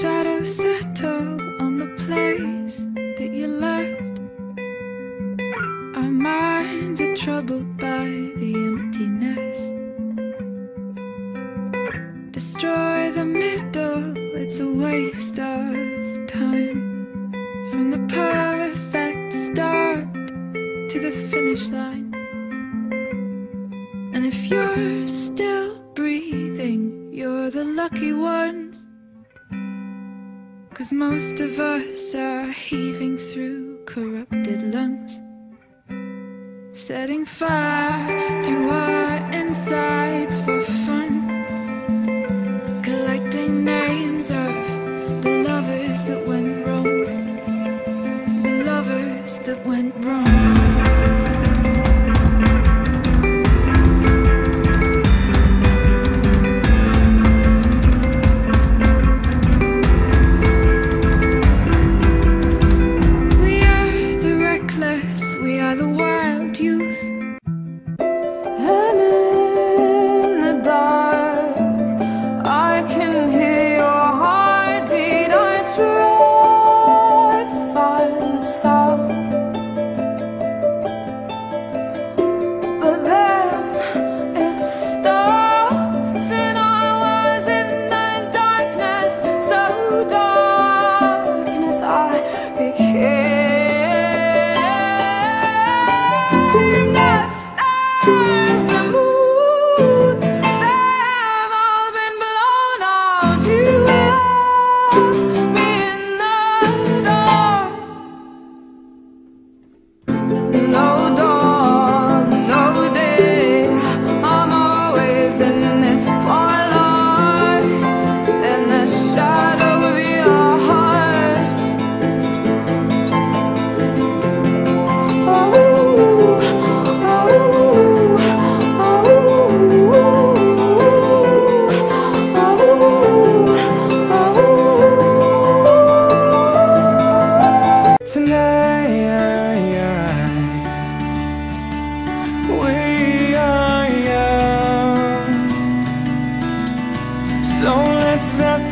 to settle on the place that you left. Our minds are troubled by the emptiness. Destroy the middle, it's a waste of time. From the perfect start to the finish line. And if you're still breathing, you're the lucky ones. Cause most of us are heaving through corrupted lungs. Setting fire we are young. So let's set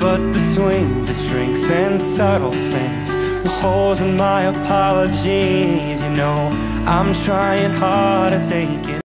But between the drinks and subtle things, the holes in my apologies, you know, I'm trying hard to take it.